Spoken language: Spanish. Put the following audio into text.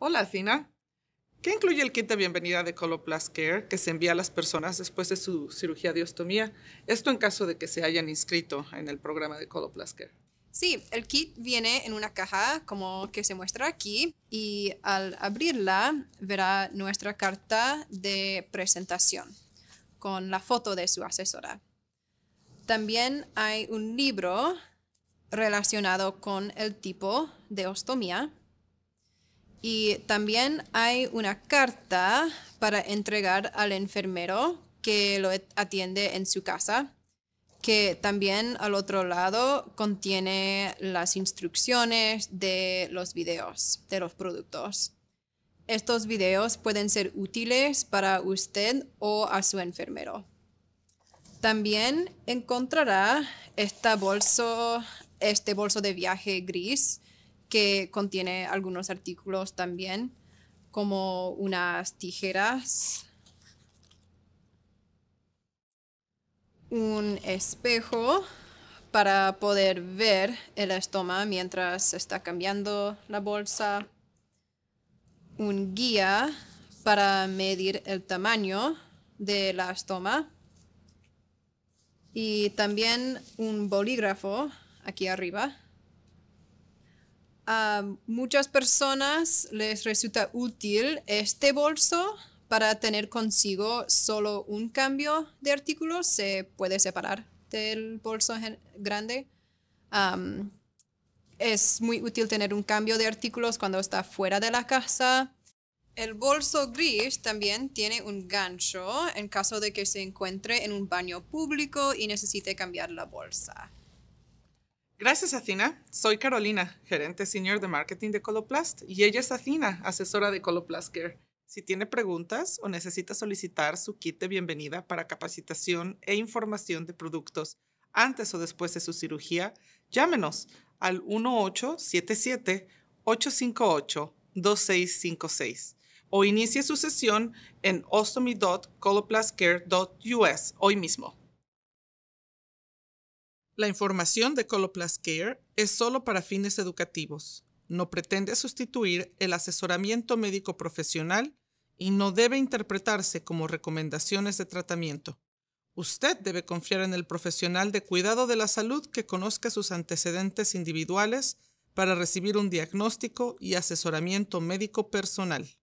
Hola, Athena. ¿Qué incluye el kit de bienvenida de Coloplast Care que se envía a las personas después de su cirugía de ostomía? Esto en caso de que se hayan inscrito en el programa de Coloplast Care. Sí, el kit viene en una caja como que se muestra aquí y al abrirla verá nuestra carta de presentación con la foto de su asesora. También hay un libro relacionado con el tipo de ostomía y también hay una carta para entregar al enfermero que lo atiende en su casa, que también al otro lado contiene las instrucciones de los videos, de los productos. Estos videos pueden ser útiles para usted o a su enfermero. También encontrará esta bolso, este bolso de viaje gris que contiene algunos artículos también, como unas tijeras, un espejo para poder ver el estómago mientras está cambiando la bolsa, un guía para medir el tamaño de la estoma y también un bolígrafo aquí arriba a muchas personas les resulta útil este bolso para tener consigo solo un cambio de artículos. Se puede separar del bolso grande. es muy útil tener un cambio de artículos cuando está fuera de la casa. El bolso gris también tiene un gancho en caso de que se encuentre en un baño público y necesite cambiar la bolsa. Gracias, Athena. Soy Carolina, gerente senior de marketing de Coloplast, y ella es Athena, asesora de Coloplast Care. Si tiene preguntas o necesita solicitar su kit de bienvenida para capacitación e información de productos antes o después de su cirugía, llámenos al 1877-858-2656 o inicie su sesión en ostomy.coloplastcare.us hoy mismo. La información de Coloplast Care es solo para fines educativos. No pretende sustituir el asesoramiento médico profesional y no debe interpretarse como recomendaciones de tratamiento. Usted debe confiar en el profesional de cuidado de la salud que conozca sus antecedentes individuales para recibir un diagnóstico y asesoramiento médico personal.